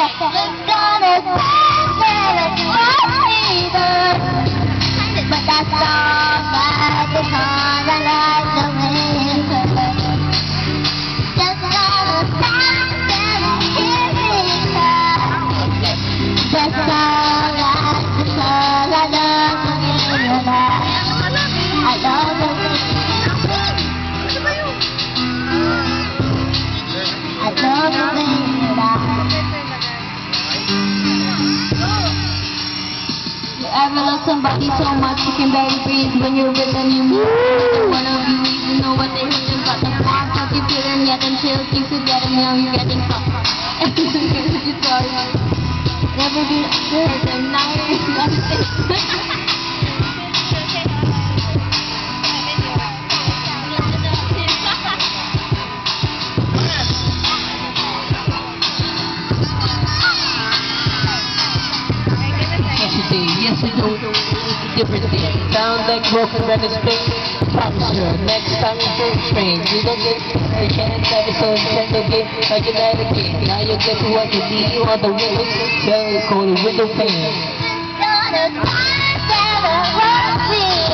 that, that, gonna never love somebody so much you can barely breathe when you're with them. You one of you even know what they hidden, but the fact that you couldn't get them chill, you could get them now you're getting fucked. Everything is sorry. Never be hurt and now you're yes I know it's a different thing. Sound like broken record space. Promise you, next time you go strange, you don't get a chance at it, so Nintendo game like an addict. Now you get to what you need the window, tell you call the window pane. Find out what we know.